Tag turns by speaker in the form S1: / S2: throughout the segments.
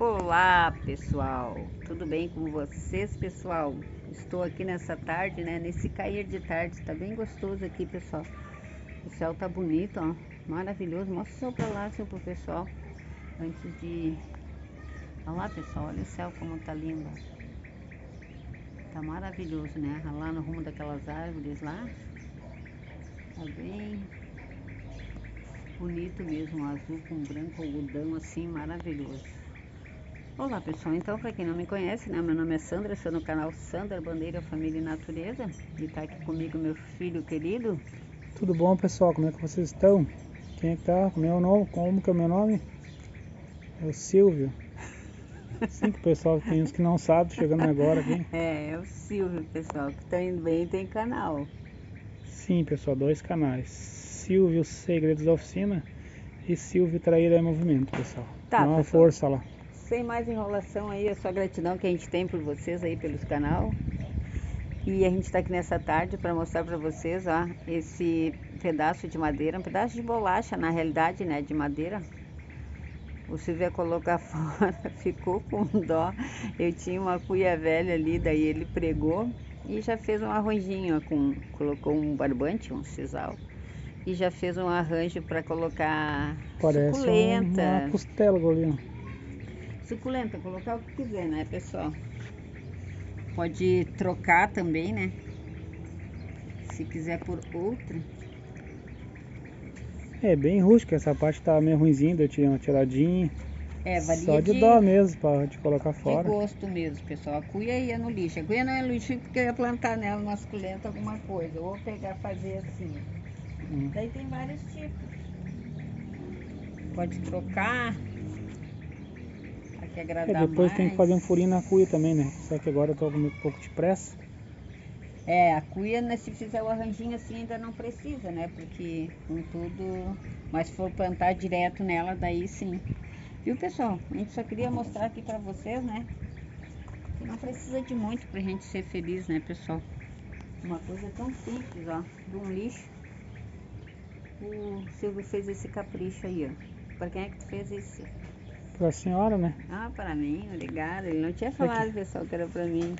S1: Olá pessoal, tudo bem com vocês pessoal? Estou aqui nessa tarde, né? Nesse cair de tarde, tá bem gostoso aqui pessoal. O céu tá bonito, ó, maravilhoso. Mostra o céu pra lá, seu pro pessoal, antes de. Olha lá pessoal, olha o céu como tá lindo. Tá maravilhoso, né? Lá no rumo daquelas árvores lá, tá bem bonito mesmo, azul com branco algodão assim, maravilhoso. Olá pessoal, então para quem não me conhece, né, meu nome é Sandra, sou no canal Sandra Bandeira Família e Natureza e tá aqui comigo meu filho querido.
S2: Tudo bom pessoal, como é que vocês estão? Quem é que tá? Como é o nome? Como que é o meu nome? É o Silvio. Sim, que o pessoal tem uns que não sabem, chegando agora aqui.
S1: É, é o Silvio pessoal, que tá indo bem tem canal.
S2: Sim pessoal, dois canais. Silvio Segredos da Oficina e Silvio Traíra é Movimento, pessoal.
S1: Tá,
S2: Dá uma
S1: pessoal.
S2: força lá.
S1: Sem mais enrolação aí, é só gratidão que a gente tem por vocês aí, pelos canal. E a gente está aqui nessa tarde para mostrar para vocês, ó, esse pedaço de madeira, um pedaço de bolacha, na realidade, né, de madeira. O Silvio ia colocar fora, ficou com dó. Eu tinha uma cuia velha ali, daí ele pregou e já fez um arranjinho, com, colocou um barbante, um sisal e já fez um arranjo para colocar
S2: Parece
S1: suculenta.
S2: uma costela, golinho.
S1: Suculenta, colocar o que quiser, né, pessoal? Pode trocar também, né? Se quiser por outra.
S2: É bem rústico, essa parte tá meio ruimzinha, eu tirei uma tiradinha.
S1: É, varia
S2: Só de,
S1: de,
S2: dó mesmo, pra de colocar
S1: de
S2: fora.
S1: gosto mesmo, pessoal. A cuia ia no lixo. A cuia não é lixo porque eu ia plantar nela uma suculenta, alguma coisa. Ou pegar, fazer assim.
S2: Hum.
S1: Daí tem vários tipos. Pode trocar. Aqui
S2: É,
S1: agradar
S2: depois
S1: mais.
S2: tem que fazer um furinho na cuia também, né? Só que agora eu tô com um pouco de pressa.
S1: É, a cuia, né, se fizer o arranjinho assim, ainda não precisa, né? Porque com tudo. Mas se for plantar direto nela, daí sim. Viu, pessoal? A gente só queria mostrar aqui pra vocês, né? Que não precisa de muito pra gente ser feliz, né, pessoal? Uma coisa tão simples, ó. De um lixo. O Silvio fez esse capricho aí, ó. Pra quem é que tu fez isso?
S2: Pra senhora, né?
S1: Ah, para mim, obrigada. Ele não tinha falado, pessoal, que era pra mim.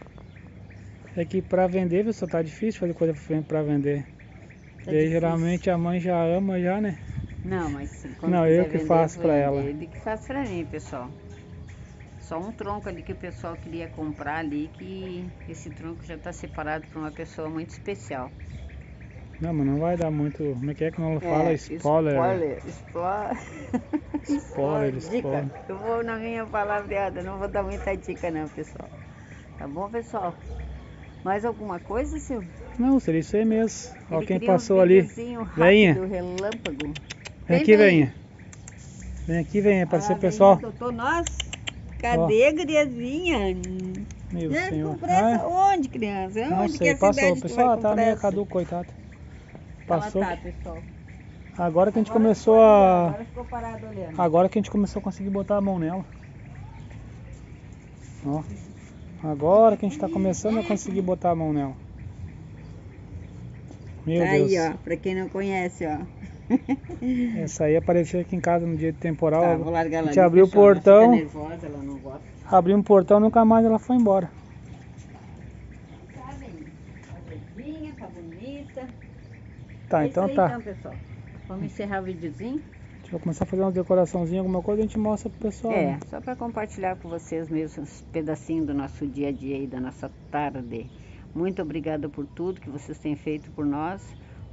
S2: É que pra vender, pessoal, tá difícil fazer coisa pra vender.
S1: Tá
S2: Daí
S1: difícil.
S2: geralmente a mãe já ama já, né?
S1: Não, mas sim,
S2: Não, eu que
S1: vender,
S2: faço ela.
S1: Ele que faz pra mim, pessoal. Só um tronco ali que o pessoal queria comprar ali, que esse tronco já tá separado pra uma pessoa muito especial.
S2: Não, mas não vai dar muito. Como é que é que não fala?
S1: É,
S2: Spoiler.
S1: Spoiler. Spoiler.
S2: Spoiler,
S1: Dica.
S2: spoiler.
S1: Eu vou na minha palavreada, não vou dar muita dica não, pessoal. Tá bom, pessoal? Mais alguma coisa, Silvio?
S2: Não, seria isso aí mesmo. Ó
S1: Ele
S2: quem
S1: queria um
S2: passou ali. Veinha.
S1: relâmpago.
S2: Vem aqui, venha. Vem aqui, venha,
S1: lá,
S2: o pessoal.
S1: doutor, nós. Cadê, criancinha?
S2: Meu senhor. Ah,
S1: onde, criança?
S2: não
S1: Onde que
S2: sei,
S1: é
S2: passou. O pessoal tá meio caduco, coitado.
S1: Ela
S2: Passou.
S1: tá, pessoal.
S2: Agora que a gente
S1: Agora
S2: começou
S1: ficou
S2: a.
S1: Agora ficou parado olhando.
S2: Agora que a gente começou a conseguir botar a mão nela. Ó. Agora que a gente tá começando a conseguir botar a mão nela. Meu
S1: tá
S2: Deus.
S1: aí, ó. Pra quem não conhece, ó.
S2: Essa aí apareceu aqui em casa no dia de temporal.
S1: Tá, vou largar ela
S2: a gente abriu o
S1: ela
S2: portão,
S1: nervosa, ela
S2: abriu um portão nunca mais ela foi embora.
S1: Tá bem. Tá verdinha, tá bonita.
S2: Tá,
S1: É
S2: então
S1: aí,
S2: tá.
S1: então, pessoal. Vamos encerrar o videozinho?
S2: Deixa eu começar a fazer uma decoraçãozinha, alguma coisa, a gente mostra pro pessoal.
S1: É,
S2: né?
S1: só para compartilhar com vocês mesmo uns pedacinhos do nosso dia a dia e da nossa tarde. Muito obrigada por tudo que vocês têm feito por nós.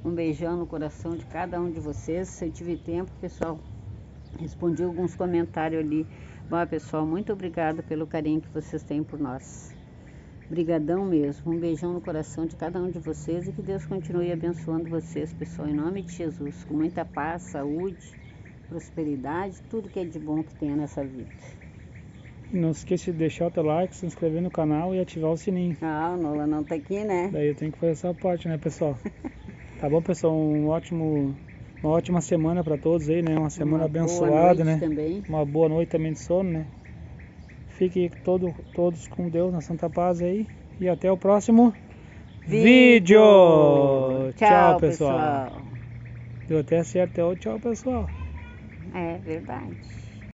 S1: Um beijão no coração de cada um de vocês. Se eu tive tempo, pessoal, respondi alguns comentários ali. Bom, pessoal, muito obrigada pelo carinho que vocês têm por nós. Brigadão mesmo. Um beijão no coração de cada um de vocês e que Deus continue abençoando vocês, pessoal, em nome de Jesus, com muita paz, saúde, prosperidade, tudo que é de bom que tenha nessa vida.
S2: Não esqueça de deixar o teu like, se inscrever no canal e ativar o sininho.
S1: Ah, o Nola não tá aqui, né?
S2: Daí eu tenho que fazer essa parte, né, pessoal? Tá bom, pessoal? Um ótimo, uma ótima semana pra todos aí, né? Uma semana
S1: Uma
S2: abençoada, né?
S1: também.
S2: Uma boa noite também de sono, né? Fiquem todo, todos com Deus na Santa Paz aí. E até o próximo vídeo. Tchau, pessoal. Deu até certo. Tchau, pessoal.
S1: É verdade.